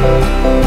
Música